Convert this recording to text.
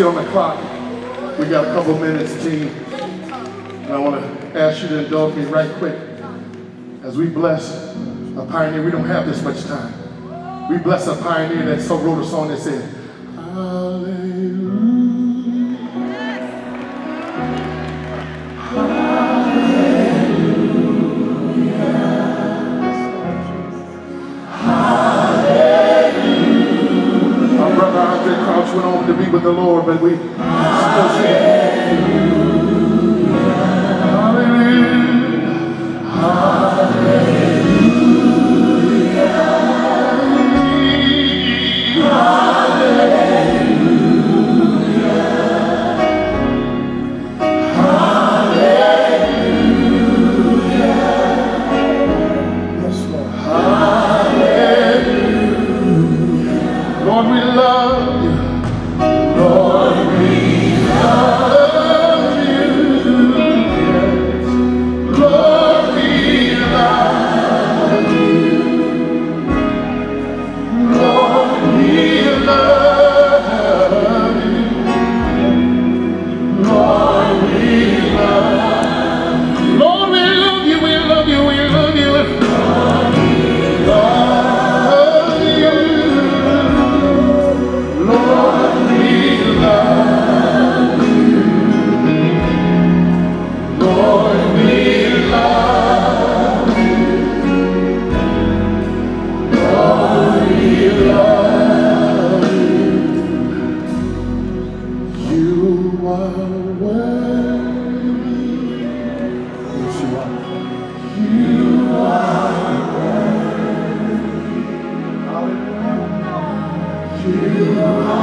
clock. We got a couple minutes, team. And I want to ask you to indulge me right quick as we bless a pioneer. We don't have this much time. We bless a pioneer that so wrote a song that said, Hallelujah. The Lord, but we are worthy. Yes, you are. You are worthy. You are.